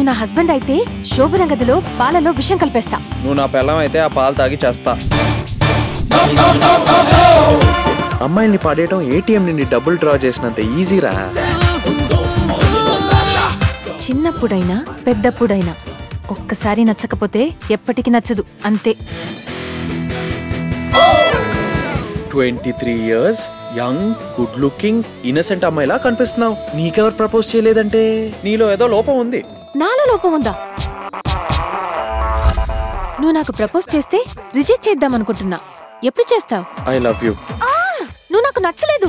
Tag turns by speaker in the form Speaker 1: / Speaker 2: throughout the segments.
Speaker 1: నువ్వు నా హస్బెండ్ అయితే శోభన గదిలో పాలలో విషం కలిపేస్తా.
Speaker 2: నువ్వు నా పిల్లం అయితే ఆ పాలు తాగి చేస్తా. అమ్మాయిల్ని పడేయటం ఏటీఎం నుండి డబ్బులు డ్రా చేసినంత ఈజీరా.
Speaker 1: చిన్నప్పుడైనా పెద్దప్పుడైనా ఒక్కసారి నచ్చకపోతే ఎప్పటికీ నచ్చదు అంతే.
Speaker 2: Twenty three years young good looking innocent అమ్మాయిలా కనిపిస్తున్నావు. నీకెవరు ప్రపోజ్ చేయలేదంటే? నీలో ఏదో లోపం ఉంది.
Speaker 1: నాలో లోపం ఉందా? నువ్వు నాకు ప్రపోజ్ చేస్తే రిజెక్ట్ చేద్దాం అనుకుంటున్నా. ఎప్పుడు చేస్తావు?
Speaker 2: I love you.
Speaker 1: నువ్వు నాకు నచ్చలేదు.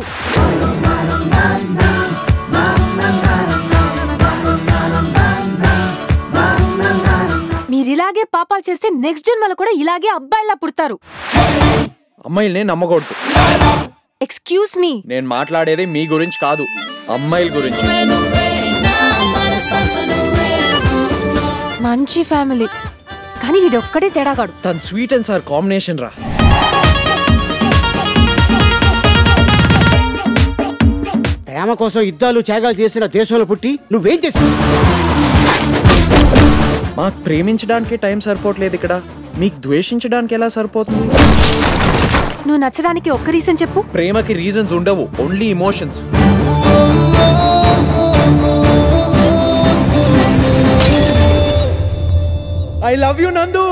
Speaker 1: మీరిలాగే పాపాలు చేస్తే నెక్స్ట్ జన్మలో కూడా ఇలాగే అబ్బాయిలా పుడతారు.
Speaker 2: అమ్మాయిల్ని నమ్మకూడదు.
Speaker 1: ఎక్స్క్యూజ్ మీ
Speaker 2: నేను మాట్లాడేది మీ గురించి కాదు అమ్మాయిల గురించి.
Speaker 1: మంచి ఫ్యామిలీ. కానీ వీడొక్కడే తేడాగాడు
Speaker 2: తన స్వీట్ అండ్ సార్ కాంబినేషన్ రా.
Speaker 3: ప్రేమ కోసం యుద్ధాలు త్యాగాలు చేసిన దేశంలో పుట్టి నువ్వేం చేసావు
Speaker 2: మాకు ప్రేమించడానికి టైం సరిపోవట్లేదు ఇక్కడ. మీకు ద్వేషించడానికి ఎలా సరిపోతుంది?
Speaker 1: నువ్వు నచ్చడానికి ఒక్క రీజన్ చెప్పు.
Speaker 2: ప్రేమకి రీజన్స్ ఉండవు only emotions I love you Nandu